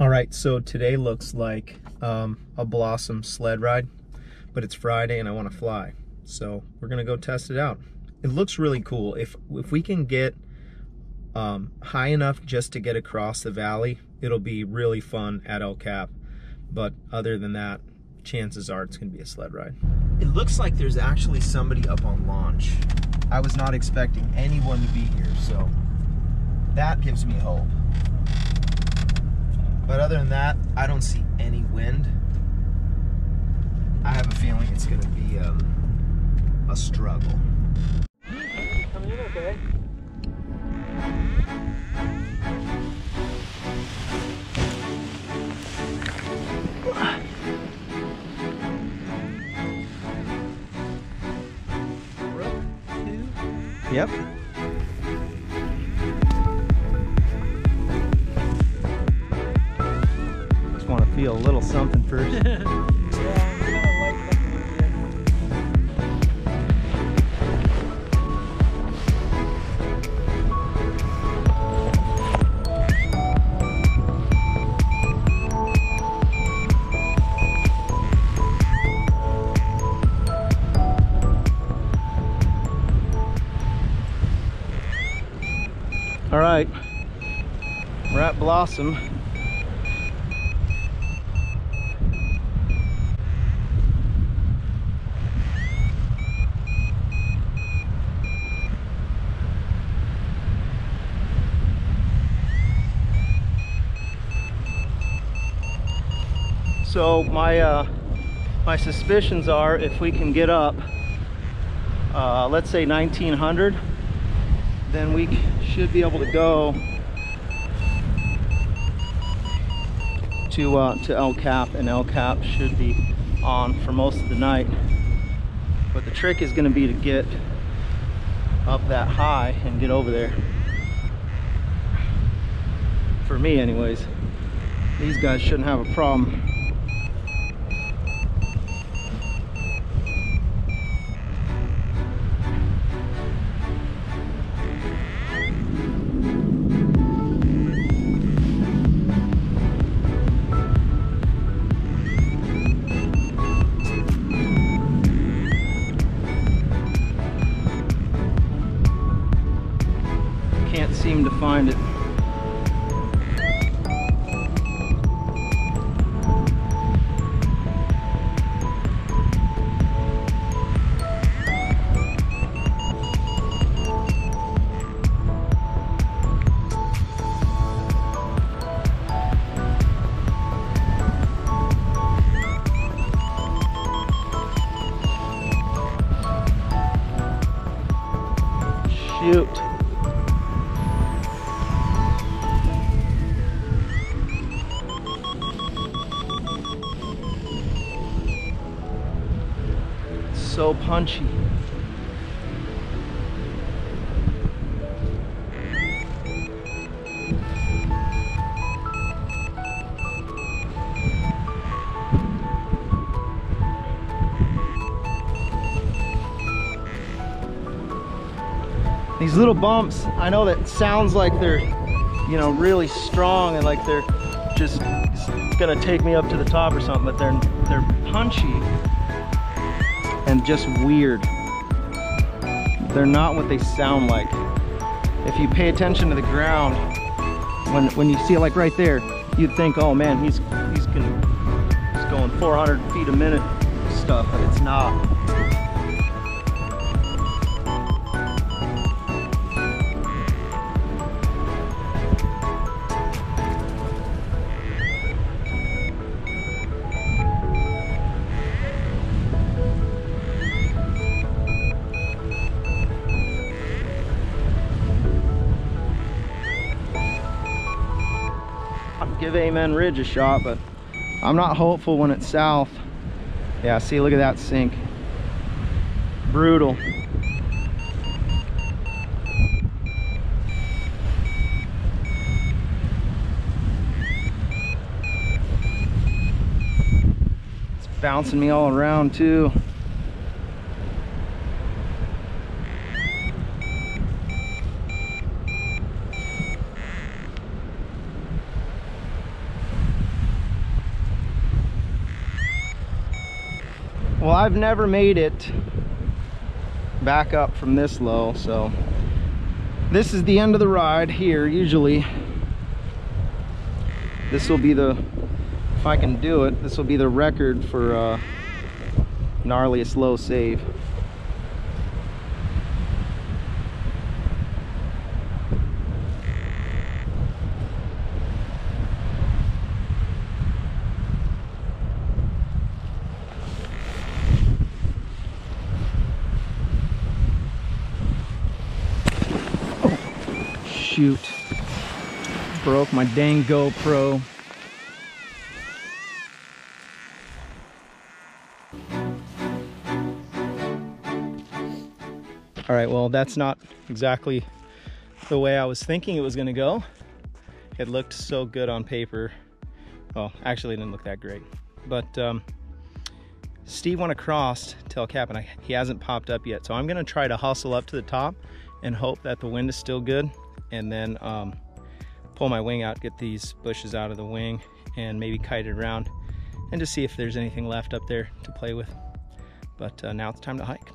All right, so today looks like um, a Blossom sled ride, but it's Friday and I want to fly. So we're gonna go test it out. It looks really cool. If, if we can get um, high enough just to get across the valley, it'll be really fun at El Cap. But other than that, chances are it's gonna be a sled ride. It looks like there's actually somebody up on launch. I was not expecting anyone to be here, so that gives me hope. But other than that, I don't see any wind. I have a feeling it's gonna be um, a struggle. Coming in okay? Yep. Feel a little something first. All right, we're at Blossom. So my uh, my suspicions are if we can get up, uh, let's say 1900, then we should be able to go to uh, to El Cap, and El Cap should be on for most of the night. But the trick is going to be to get up that high and get over there. For me, anyways. These guys shouldn't have a problem. So punchy. These little bumps, I know that sounds like they're, you know, really strong and like they're just gonna take me up to the top or something, but they're they're punchy and just weird. They're not what they sound like. If you pay attention to the ground, when when you see it like right there, you'd think, oh man, he's he's gonna he's going 400 feet a minute stuff, but it's not. Amen Ridge a shot, but I'm not hopeful when it's south. Yeah, see, look at that sink. Brutal. It's bouncing me all around too. Well, I've never made it back up from this low, so this is the end of the ride here, usually. This will be the, if I can do it, this will be the record for uh, gnarliest low save. Shoot. Broke my dang GoPro. All right, well, that's not exactly the way I was thinking it was gonna go. It looked so good on paper. Well, actually it didn't look that great. But um, Steve went across to El Cap and I, he hasn't popped up yet. So I'm gonna try to hustle up to the top and hope that the wind is still good and then um, pull my wing out, get these bushes out of the wing and maybe kite it around and just see if there's anything left up there to play with. But uh, now it's time to hike.